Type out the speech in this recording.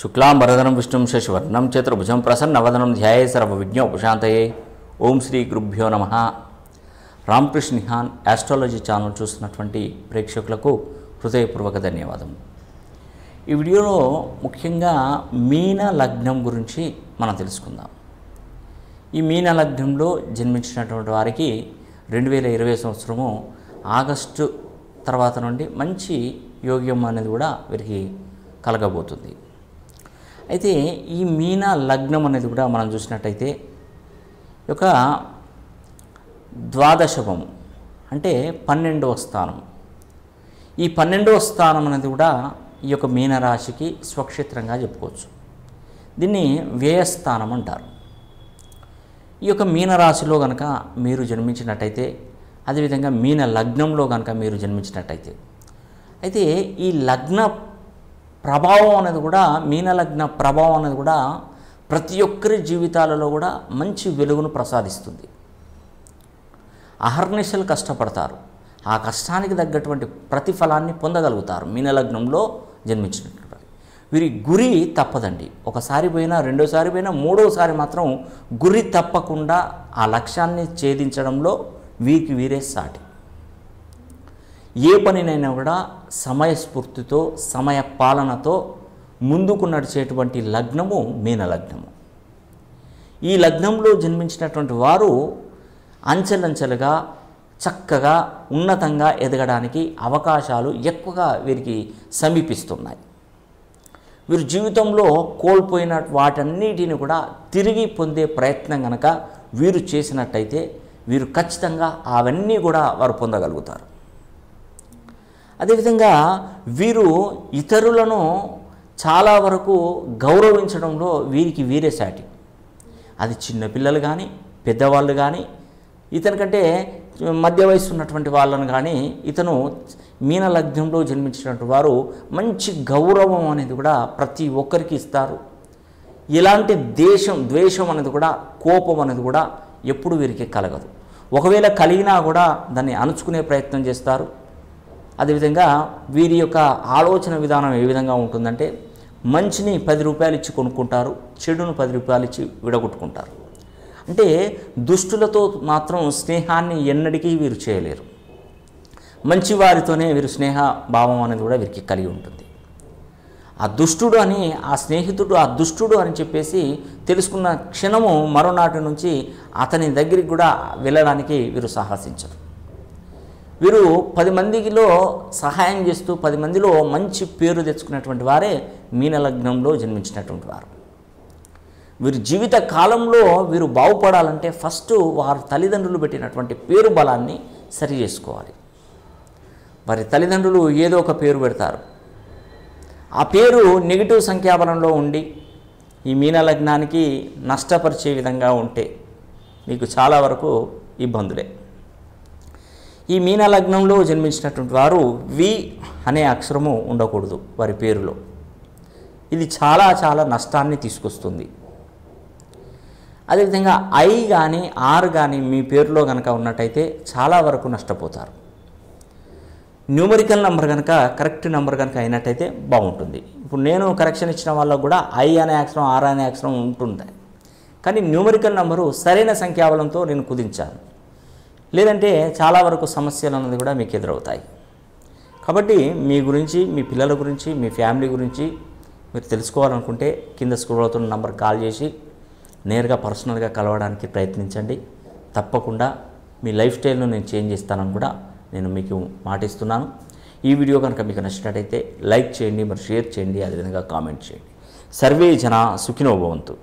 శుక్లాం వరదనం విష్ణుం శశివర్ణం చతుర్భుజం ప్రసన్నవదనం ధ్యాయే సర్వ విజ్ఞ ఉపశాంతయే. ఓం శ్రీ గురుభ్యో నమ. రామకృష్ణ నిహాన్ ఆస్ట్రాలజీ ఛానల్ చూస్తున్నటువంటి ప్రేక్షకులకు హృదయపూర్వక ధన్యవాదము ఈ వీడియోలో ముఖ్యంగా మీన లగ్నం గురించి మనం తెలుసుకుందాం. ఈ మీన లగ్నంలో జన్మించినటువంటి వారికి రెండు వేల ఇరవై సంవత్సరము ఆగస్టు తర్వాత నుండి మంచి యోగ్యం అనేది కూడా వీరికి కలగబోతుంది. అయితే ఈ మీన లగ్నం అనేది కూడా మనం చూసినట్టయితే ఒక యొక్క అంటే పన్నెండవ స్థానం. ఈ పన్నెండవ స్థానం అనేది కూడా ఈ యొక్క మీనరాశికి స్వక్షేత్రంగా చెప్పుకోవచ్చు. దీన్ని వ్యయస్థానం అంటారు. ఈ యొక్క మీనరాశిలో కనుక మీరు జన్మించినట్టయితే అదేవిధంగా మీన లగ్నంలో కనుక మీరు జన్మించినట్టయితే అయితే ఈ లగ్న ప్రభావం అనేది కూడా మీన లగ్న ప్రభావం అనేది కూడా ప్రతి ఒక్కరి జీవితాలలో కూడా మంచి వెలుగును ప్రసాదిస్తుంది. అహర్నిశలు కష్టపడతారు. ఆ కష్టానికి తగ్గటువంటి ప్రతిఫలాన్ని పొందగలుగుతారు. మీనలగ్నంలో జన్మించినటువంటి వీరి గురి తప్పదండి. ఒకసారి పోయినా రెండోసారి పోయినా మూడోసారి మాత్రం గురి తప్పకుండా ఆ లక్ష్యాన్ని ఛేదించడంలో వీరికి వీరే సాటి. ఏ పనినైనా కూడా సమయస్ఫూర్తితో సమయ పాలనతో ముందుకు నడిచేటువంటి లగ్నము మీన లగ్నము. ఈ లగ్నంలో జన్మించినటువంటి వారు అంచెలంచెలుగా చక్కగా ఉన్నతంగా ఎదగడానికి అవకాశాలు ఎక్కువగా వీరికి సమీపిస్తున్నాయి. వీరు జీవితంలో కోల్పోయిన వాటన్నిటిని కూడా తిరిగి పొందే ప్రయత్నం కనుక వీరు చేసినట్టయితే వీరు ఖచ్చితంగా అవన్నీ కూడా వారు పొందగలుగుతారు. అదేవిధంగా వీరు ఇతరులను చాలా వరకు గౌరవించడంలో వీరికి వీరే సాటి. అది చిన్నపిల్లలు కానీ పెద్దవాళ్ళు కానీ ఇతనికంటే మధ్య వయసు ఉన్నటువంటి వాళ్ళను కానీ ఇతను మీన లగ్నంలో జన్మించినటువంటి వారు మంచి గౌరవం అనేది కూడా ప్రతి ఒక్కరికి ఇస్తారు. ఇలాంటి దేశం ద్వేషం అనేది కూడా కోపం అనేది కూడా ఎప్పుడు వీరికి కలగదు. ఒకవేళ కలిగినా కూడా దాన్ని అణుచుకునే ప్రయత్నం చేస్తారు. అదేవిధంగా వీరి యొక్క ఆలోచన విధానం ఏ విధంగా ఉంటుందంటే మంచిని పది రూపాయలు ఇచ్చి కొనుక్కుంటారు చెడును పది రూపాయలు ఇచ్చి విడగొట్టుకుంటారు. అంటే దుష్టులతో మాత్రం స్నేహాన్ని ఎన్నటికీ వీరు చేయలేరు. మంచివారితోనే వీరు స్నేహ భావం అనేది కూడా వీరికి కలిగి ఉంటుంది. ఆ దుష్టుడు అని ఆ స్నేహితుడు ఆ దుష్టుడు అని చెప్పేసి తెలుసుకున్న క్షణము మరోనాటి నుంచి అతని దగ్గరికి కూడా వెళ్ళడానికి వీరు సాహసించరు. వీరు పది మందిలో సహాయం చేస్తూ పది మందిలో మంచి పేరు తెచ్చుకున్నటువంటి వారే మీనలగ్నంలో జన్మించినటువంటి వారు. వీరి జీవిత కాలంలో వీరు బాగుపడాలంటే ఫస్ట్ వారు తల్లిదండ్రులు పెట్టినటువంటి పేరు బలాన్ని సరి చేసుకోవాలి. వారి తల్లిదండ్రులు ఏదో ఒక పేరు పెడతారు. ఆ పేరు నెగిటివ్ సంఖ్యాబలంలో ఉండి ఈ మీన లగ్నానికి నష్టపరిచే విధంగా ఉంటే మీకు చాలా వరకు ఇబ్బందులే. ఈ మీన లగ్నంలో జన్మించినటువంటి వారు వి అనే అక్షరము ఉండకూడదు వారి పేరులో. ఇది చాలా చాలా నష్టాన్ని తీసుకొస్తుంది. అదేవిధంగా ఐ కానీ ఆర్ కానీ మీ పేరులో కనుక ఉన్నట్టయితే చాలా వరకు నష్టపోతారు. న్యూమరికల్ నెంబర్ కనుక కరెక్ట్ నెంబర్ కనుక అయినట్టయితే బాగుంటుంది. ఇప్పుడు నేను కరెక్షన్ ఇచ్చిన వాళ్ళకు కూడా ఐ అనే అక్షరం ఆర్ అనే అక్షరం ఉంటుంది కానీ న్యూమరికల్ నెంబరు సరైన సంఖ్యాబలంతో నేను కుదించాను. లేదంటే చాలా వరకు సమస్యలు అన్నది కూడా మీకు ఎదురవుతాయి. కాబట్టి మీ గురించి మీ పిల్లల గురించి మీ ఫ్యామిలీ గురించి మీరు తెలుసుకోవాలనుకుంటే కింద స్క్రోల్ అవుతున్న నంబర్ కాల్ చేసి నేరుగా పర్సనల్గా కలవడానికి ప్రయత్నించండి. తప్పకుండా మీ లైఫ్ స్టైల్ను నేను చేంజ్ చేస్తానని కూడా నేను మీకు మాటిస్తున్నాను. ఈ వీడియో కనుక మీకు నచ్చినట్టయితే లైక్ చేయండి మరి షేర్ చేయండి అదేవిధంగా కామెంట్ చేయండి. సర్వే జన సుఖినోభవంతు